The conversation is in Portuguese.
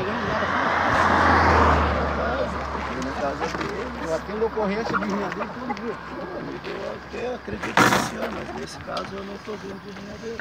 pegando nada Aqui. Eu atendo ocorrência de linha dele todo dia. Eu até acredito que senhor, mas nesse caso eu não estou vendo de linha dele.